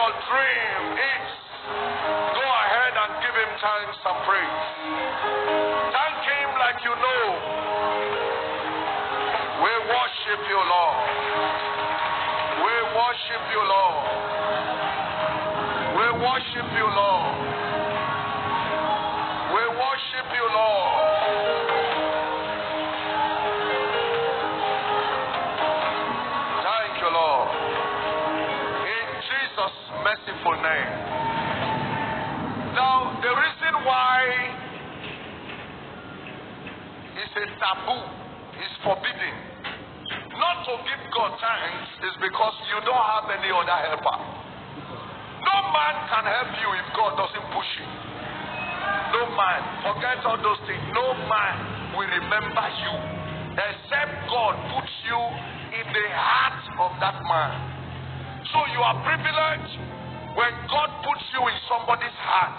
your dream is. Go ahead and give him thanks and praise. Thank him like you know. We worship you, Lord. We worship you, Lord. We worship you, Lord. Merciful name. Now, the reason why it's a taboo, it's forbidden, not to give God thanks is because you don't have any other helper. No man can help you if God doesn't push you. No man, forget all those things. No man will remember you except God puts you in the heart of that man. So you are privileged when God puts you in somebody's heart.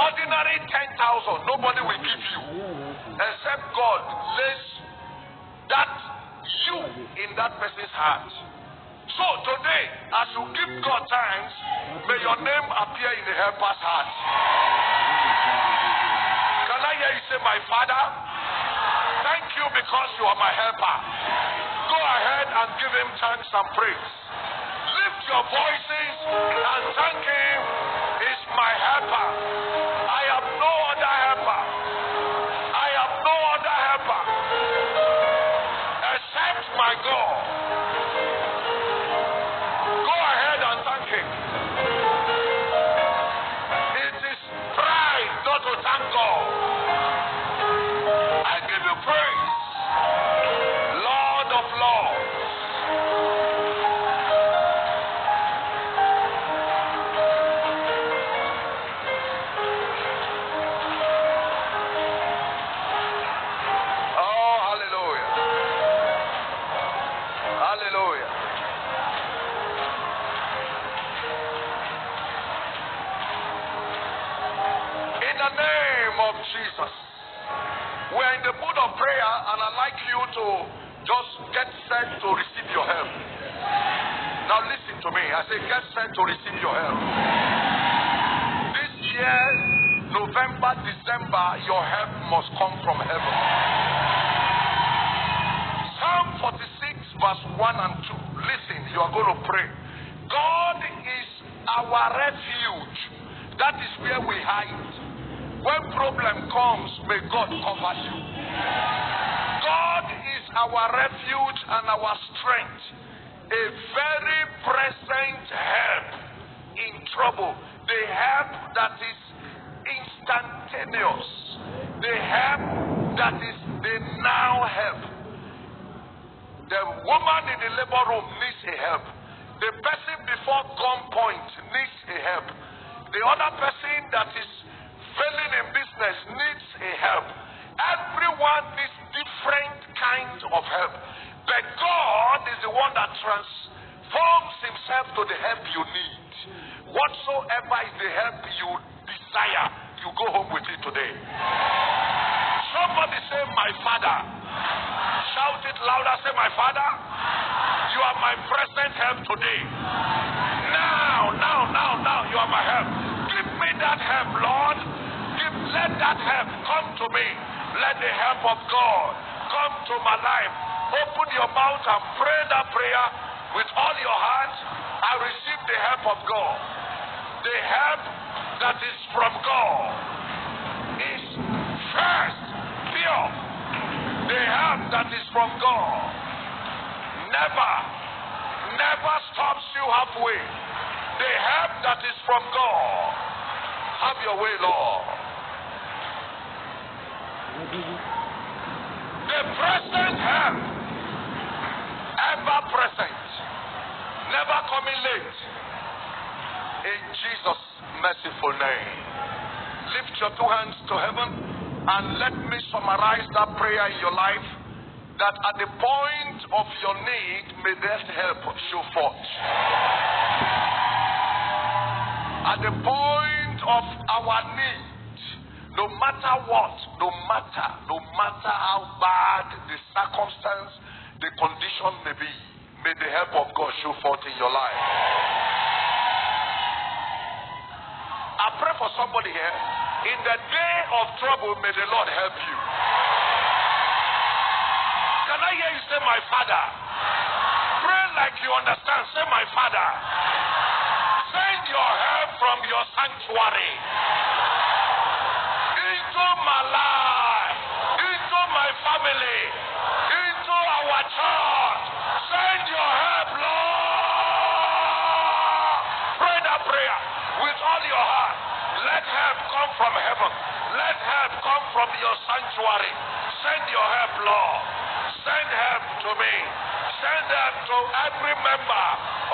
Ordinary 10,000, nobody will give you except God lays that you in that person's heart. So today, as you give God thanks, may your name appear in the helper's heart. Can I hear you say, My Father, thank you because you are my helper. Go ahead and give him thanks and praise. Lift your voices and thank him. My helper. Problem comes, may God cover you. God is our refuge and our strength, a very present help in trouble, the help that is instantaneous, the help that is the now help. The woman in the labor room needs a help. The person before gunpoint needs a help. The other person that is failing in business needs a help. Everyone needs different kinds of help. But God is the one that transforms himself to the help you need. Whatsoever is the help you desire, you go home with it today. Somebody say, My Father. Shout it louder. Say, My Father, you are my present help today. Now, now, now, now, you are my help. Give me that help, Lord. Let that help come to me. Let the help of God come to my life. Open your mouth and pray that prayer with all your heart. I receive the help of God. The help that is from God is first pure. The help that is from God never, never stops you halfway. The help that is from God. Have your way, Lord. The present help, ever present, never coming late. In Jesus' merciful name. Lift your two hands to heaven and let me summarize that prayer in your life that at the point of your need, may that help show forth. At the point of our need, no matter what, no matter, no matter how bad the circumstance, the condition may be, may the help of God show forth in your life. I pray for somebody here. In the day of trouble, may the Lord help you. Can I hear you say, My Father? Pray like you understand. Say, My Father. Send your help from your sanctuary into my life, into my family, into our church. Send your help, Lord. Pray that prayer with all your heart. Let help come from heaven. Let help come from your sanctuary. Send your help, Lord. Send help to me. Send help to every member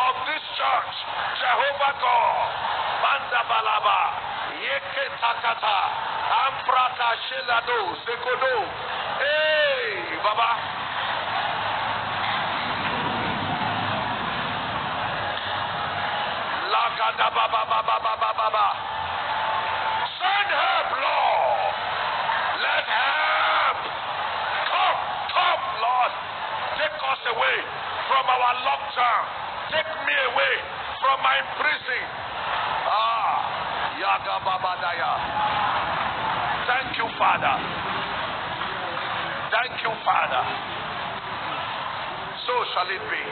of this church. Jehovah God. Manda balaba. Yeke takata. Amprata shelado. Sekodo. Hey, Baba. Lagada baba baba baba baba. Send help, Lord. Let help come, come, Lord. Take us away from our lockdown. Take me away from my prison. Ah, Yaga Babadaya. Thank you, Father. Thank you, Father. So shall it be.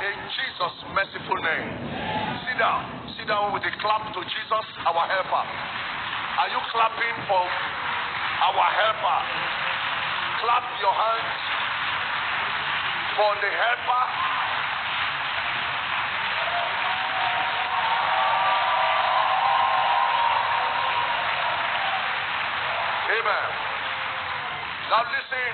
In Jesus' merciful name. Sit down. Sit down with a clap to Jesus, our helper. Are you clapping for our helper? Clap your hands for the helper. Amen. Now listen,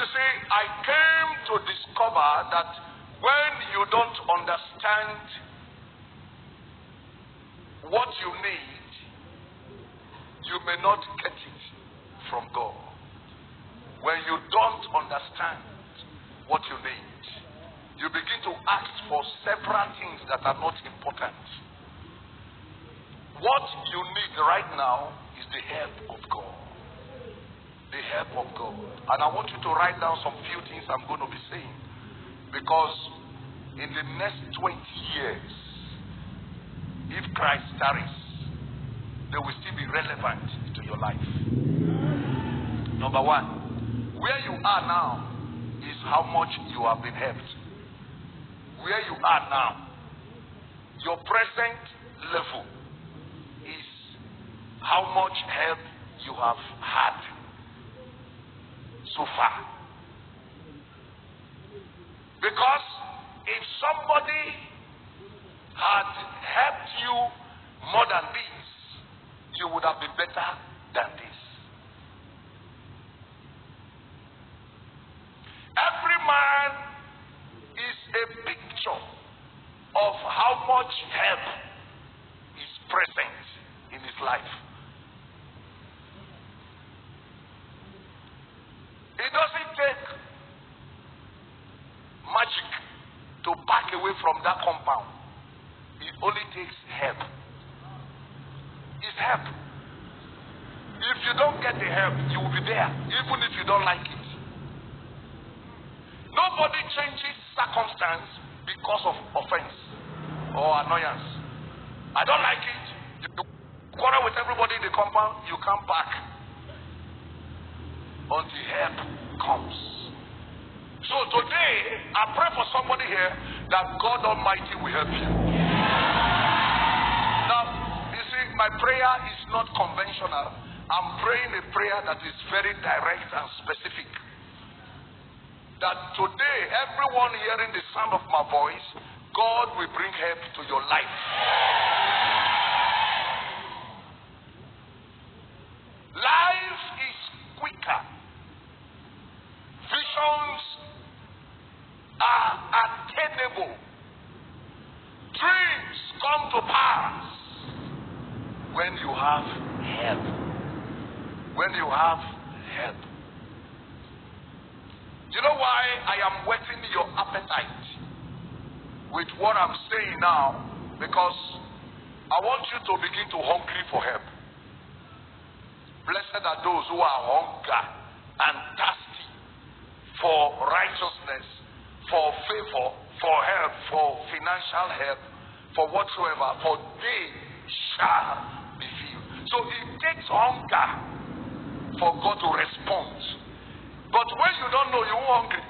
you see, I came to discover that when you don't understand what you need, you may not get it from God. When you don't understand what you need, you begin to ask for several things that are not important. What you need right now is the help of God. The help of God. And I want you to write down some few things I'm going to be saying. Because in the next 20 years, if Christ tarries, they will still be relevant to your life. Number one, where you are now is how much you have been helped. Where you are now, your present level is how much help you have had so far. Because if somebody had helped you more than this, you would have been better than this. Every man is a picture of how much help is present in his life. It doesn't take magic to back away from that compound. It only takes help. It's help. If you don't get the help, you will be there, even if you don't like it. Nobody changes circumstance because of offense or annoyance. I don't like it. You quarrel with everybody in the compound, you come back until help comes. So today, I pray for somebody here that God Almighty will help you. Now, you see, my prayer is not conventional. I'm praying a prayer that is very direct and specific. That today, everyone hearing the sound of my voice, God will bring help to your life. Life people, dreams come to pass when you have help. When you have help. Do You know why I am whetting your appetite with what I'm saying now? Because I want you to begin to hungry for help. Blessed are those who are hunger and thirsty for righteousness, for favor, for help, for financial help, for whatsoever, for they shall be filled. So it takes hunger for God to respond. But when you don't know you're hungry,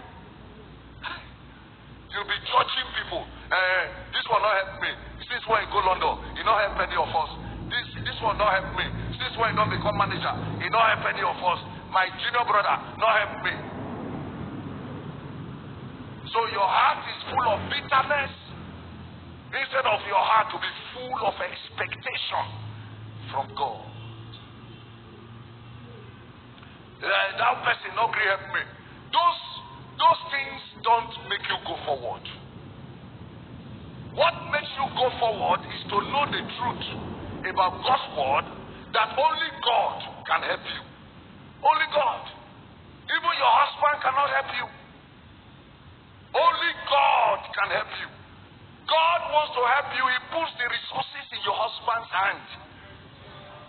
you'll be judging people. Uh, this will not help me. This one you go London, he not help any of us. This this one not help me. This one you not become manager, he not help any of us. My junior brother not help me. So your heart is full of bitterness instead of your heart to be full of expectation from God. Uh, that person not great help me. Those those things don't make you go forward. What makes you go forward is to know the truth about God's word that only God can help you. Only God. Even your husband cannot help you. Only God can help you. God wants to help you. He puts the resources in your husband's hand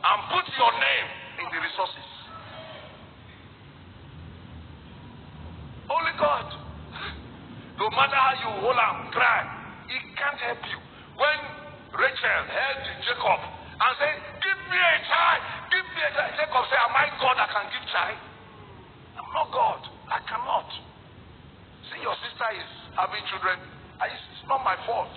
and puts your name in the resources. Only God. No matter how you hold and cry, He can't help you. When Rachel held Jacob and said, Give me a child, give me a child. Jacob said, Am I God that can give child? I'm not God. I cannot. See, your sister is having children. It's not my fault.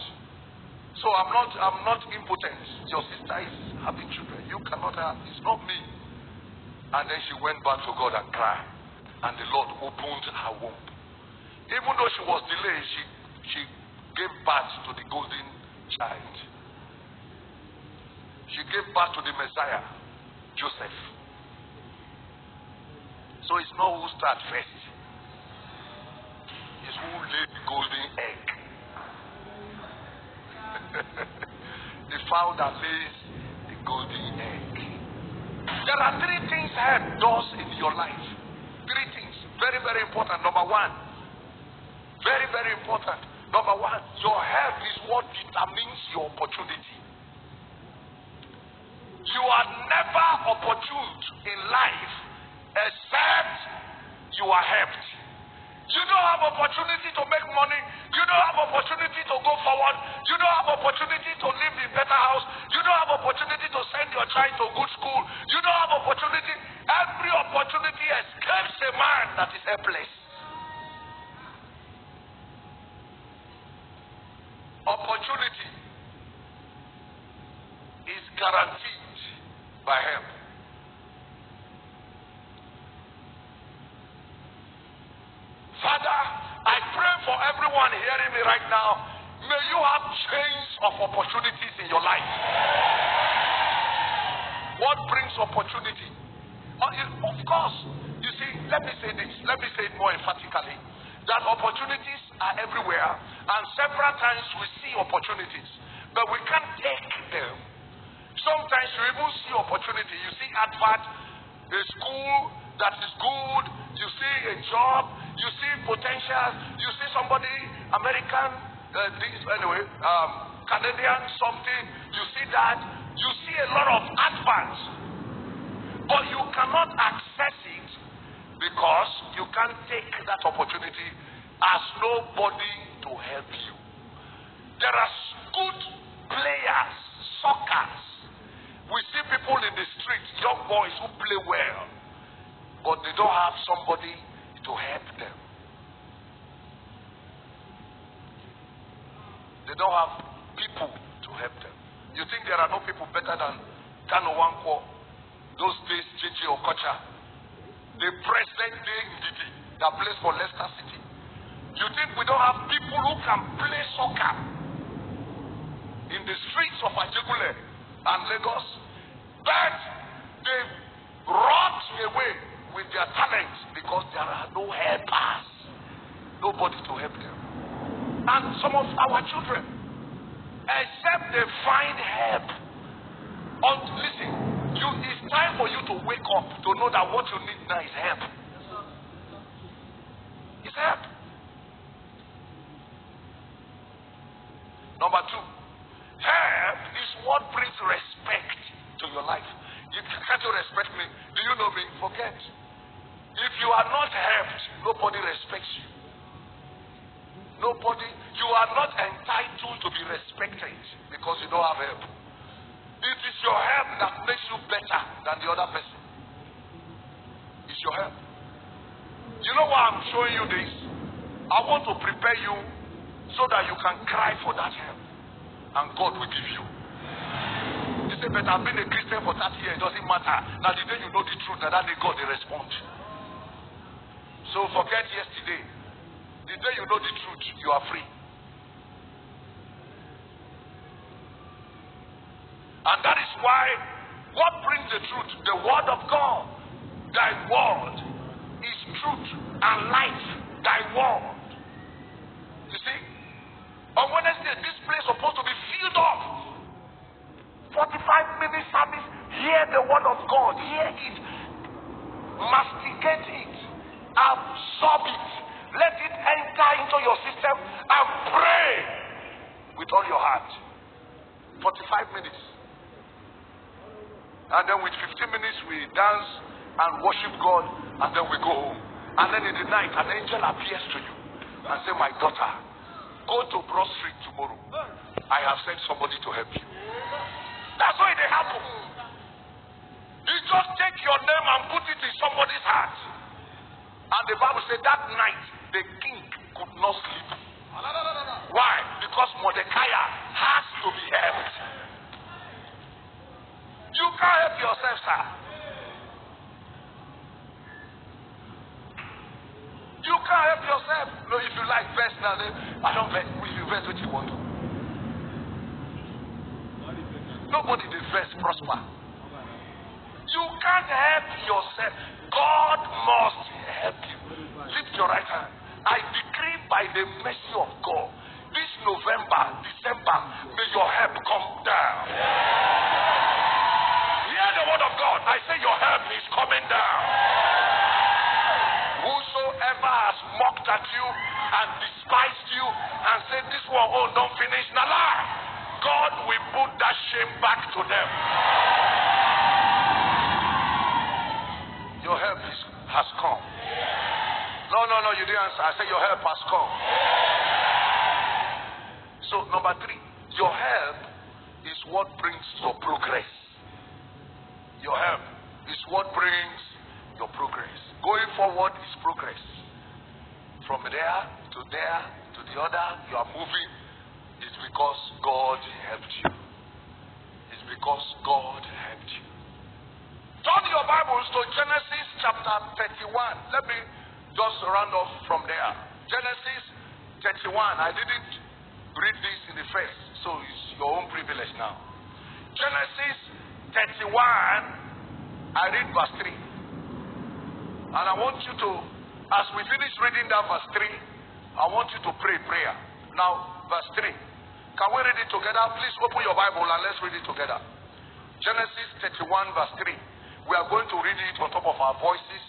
So I'm not I'm not impotent. Your sister is having children. You cannot have it's not me. And then she went back to God and cried and the Lord opened her womb. Even though she was delayed, she, she gave birth to the golden child. She gave birth to the Messiah, Joseph. So it's not who starts first, it's who laid the golden egg. the fowl that lays the golden egg. There are three things help does in your life. Three things. Very, very important. Number one. Very, very important. Number one, your health is what determines your opportunity. You are never opportune in life except you are helped. You don't have opportunity to make money. You don't have opportunity to go forward. You don't have opportunity to live in better house. You don't have opportunity to send your child to good school. You don't have opportunity. Every opportunity escapes a man that is helpless. Opportunity is guaranteed by help. Father, I pray for everyone hearing me right now. May you have chains of opportunities in your life. What brings opportunity? Uh, of course, you see, let me say this, let me say it more emphatically that opportunities are everywhere, and several times we see opportunities, but we can't take them. Sometimes you even see opportunity. You see advert, a school that is good, you see a job, you see potential. You see somebody, American, uh, this, anyway, um, Canadian, something. You see that. You see a lot of advance. But you cannot access it because you can't take that opportunity as nobody to help you. There are good players, suckers. We see people in the street, young boys who play well, but they don't have somebody to help them. They don't have people to help them. You think there are no people better than Kanu Wankwo, those days, J.J. Okocha, the present day Ndidi that plays for Leicester City. You think we don't have people who can play soccer in the streets of Ajegunle and Lagos? But they rot away with their talents because there are no helpers. Nobody to help them. And some of our children, except they find help, on, listen, you, it's time for you to wake up to know that what you need now is help. It's help. Number two, help is what brings respect to your life. You can't you respect me? Do you know me? Forget. If you are not helped, nobody respects you. Nobody, you are not entitled to be respected because you don't have help. It is your help that makes you better than the other person. It's your help. You know why I'm showing you this? I want to prepare you so that you can cry for that help. And God will give you. You say, but I've been a Christian for 30 years. It doesn't matter. Now, the day you know the truth, that day God will respond. So forget yesterday. The day you know the truth, you are free. And that is why what brings the truth? The word of God. Thy word is truth and life. Thy word. You see? On Wednesday, this place is supposed to be filled up. 45 minutes service. Hear the word of God. Hear it. Masticate it. Absorb it. Let it enter into your system and pray with all your heart. 45 minutes. And then with 15 minutes we dance and worship God and then we go home. And then in the night an angel appears to you and say, My daughter, go to Broad Street tomorrow. I have sent somebody to help you. That's why it happens. You just take your name and put it in somebody's heart. And the Bible said that night the king could not sleep. Why? Because Mordecai has to be helped. You can't help yourself, sir. You can't help yourself. No, if you like verse now, I don't verse. If you verse what you want to. Nobody did verse prosper. You can't help yourself. God must help you. Lift your right hand. I decree by the mercy of God, this November, December, may your help come down Hear the word of God. I say your help is coming down. Whosoever has mocked at you and despised you and said this one, oh, don't finish, Nala. God will put that shame back to them. Your help is, has come. No, no, you didn't answer. I said your help has come. So, number three, your help is what brings your progress. Your help is what brings your progress. Going forward is progress. From there to there to the other, you are moving. It's because God helped you. It's because God helped you. Turn your Bibles to Genesis chapter 31. Let me just round off from there. Genesis 31. I didn't read this in the first, so it's your own privilege now. Genesis 31, I read verse 3. And I want you to, as we finish reading that verse 3, I want you to pray prayer. Now, verse 3. Can we read it together? Please open your Bible and let's read it together. Genesis 31, verse 3. We are going to read it on top of our voices.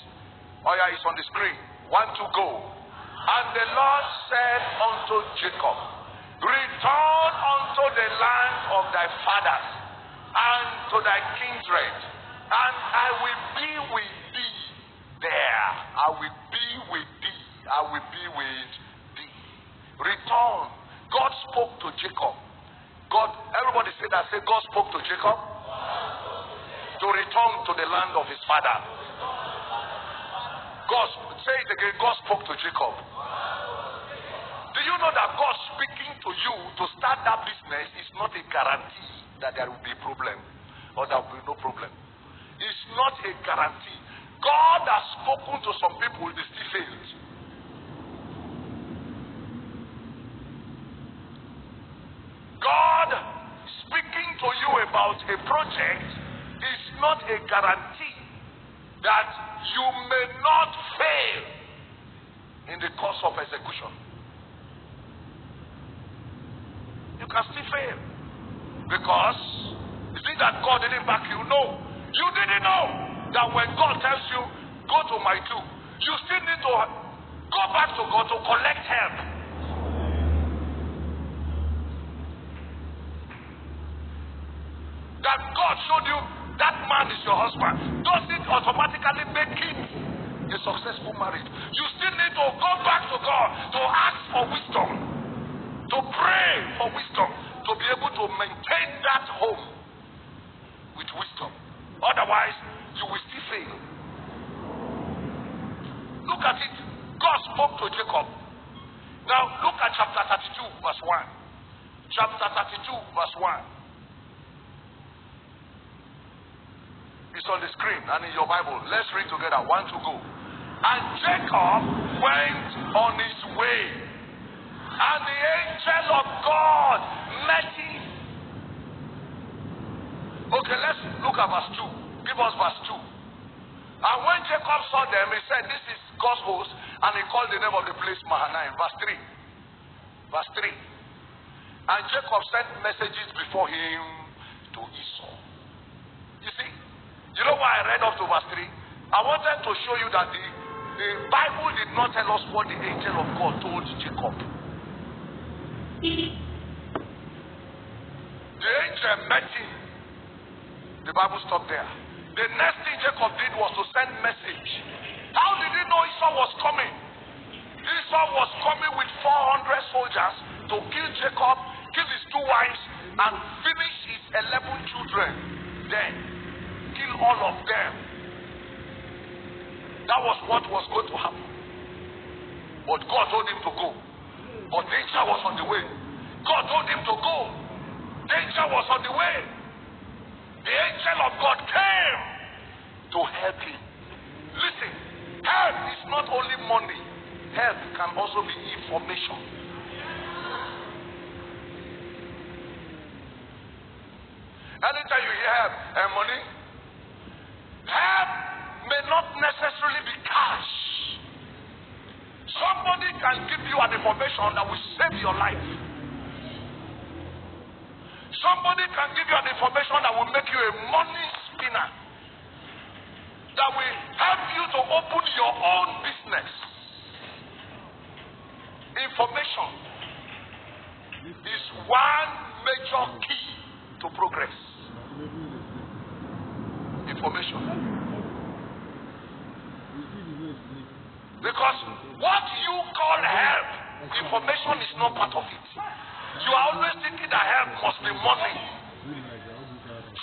Oh, yeah, it's on the screen. One, to go. And the Lord said unto Jacob, Return unto the land of thy fathers and to thy kindred, and I will be with thee there. I will be with thee. I will be with thee. Return. God spoke to Jacob. God, everybody say that. Say, God spoke to Jacob to return to the land of his father. God, say it again. God spoke to Jacob. Do you know that God speaking to you to start that business is not a guarantee? that there will be a problem or there will be no problem. It's not a guarantee. God has spoken to some people, they still failed. God speaking to you about a project is not a guarantee that you may not fail in the course of execution. You can still fail. Because is it that God didn't back you? No. You didn't know that when God tells you, go to my two, you still need to go back to God to collect help. That God showed you that man is your husband. Does it automatically make it a successful marriage? You still need and in your Bible. Let's read together. One to go. And Jacob went on his way, and the angel of God met him. Okay, let's look at verse 2. Give us verse 2. And when Jacob saw them, he said, This is God's host, and he called the name of the place Mahanaim. Verse 3. Verse 3. And Jacob sent messages before him to Esau. You see, you know why I read up to verse 3? I wanted to show you that the, the Bible did not tell us what the angel of God told Jacob. The angel met him. The Bible stopped there. The next thing Jacob did was to send message. How did he know Esau was coming? Esau was coming with 400 soldiers to kill Jacob, kill his two wives, and finish his 11 children. Then all of them. That was what was going to happen. But God told him to go. But danger was on the way. God told him to go. Danger was on the way. The angel of God came to help him. Listen, help is not only money, help can also be information. Anytime you hear help and money, Help may not necessarily be cash. Somebody can give you information that will save your life. Somebody can give you an information that will make you a money spinner. That will help you to open your own business. Information is one major key to progress information. Because what you call help, information is not part of it. You are always thinking that help must be money.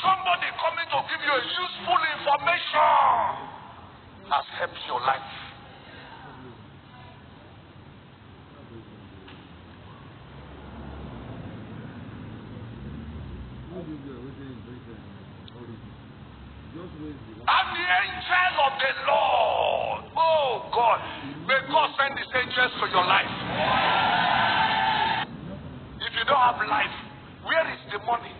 Somebody coming to give you a useful information has helped your life. And the angel of the Lord. Oh God. May God send his angels to your life. If you don't have life, where is the money?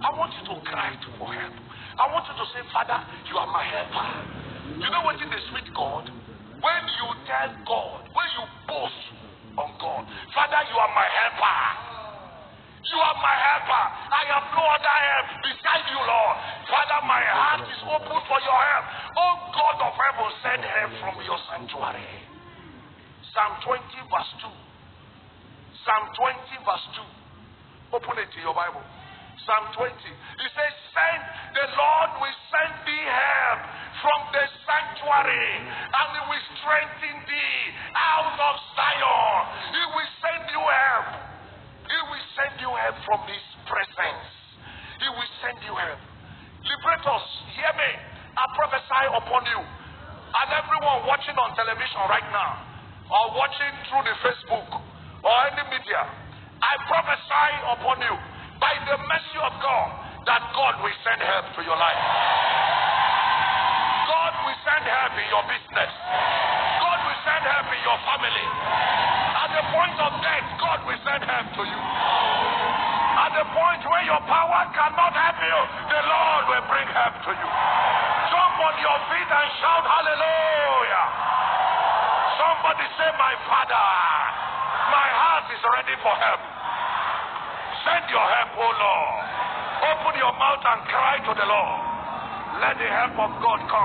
I want you to cry for help. I want you to say, Father, you are my helper. You know what is the sweet God? When you tell God, when you boast on God, Father, you are my helper. You are my helper. I have no other help beside you, Lord. Father, my heart is open for your help. Oh God of heaven, send help from your sanctuary. Psalm 20, verse 2. Psalm 20, verse 2. Open it to your Bible. Psalm 20. He says, Send the Lord will send thee help from the sanctuary, and he will strengthen thee cry to the Lord. Let the help of God come.